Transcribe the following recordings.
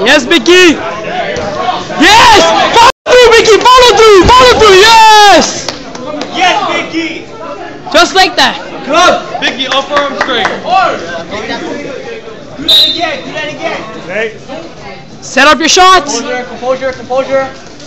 Yes, Biki. Yes. Follow through, Biki. Follow through. Follow through. Yes. Yes, Biki! Just like that. Good. Biki, upper arm straight. Do that again, do that again. Okay, Set up your shots. Composure, composure, composure.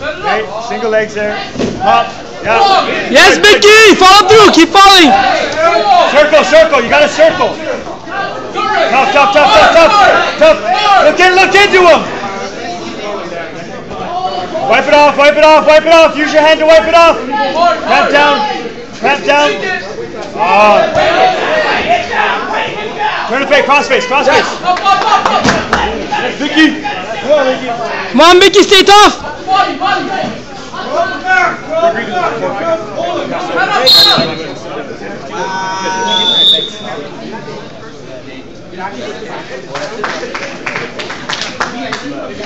okay, single legs there. Up, yeah. Yes, Biki. Follow through. Keep following. Circle, circle, you gotta circle. Tough, tough, tough, tough, tough, tough. Look into him. Wipe it off, wipe it off, wipe it off. Use your hand to wipe it off. Cramp down, cramp down. Oh. Turn the face, cross face, cross face. Biki. Come on, Biki. Stay tough.